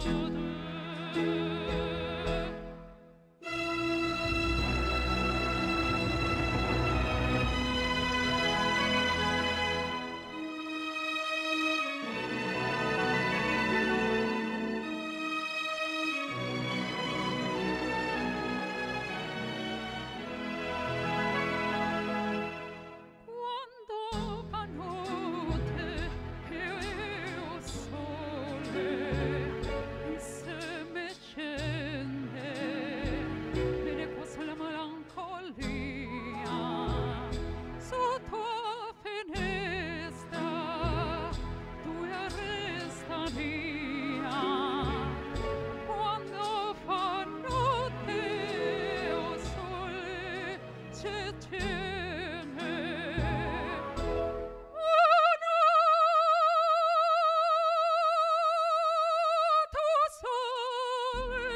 Father. Oh.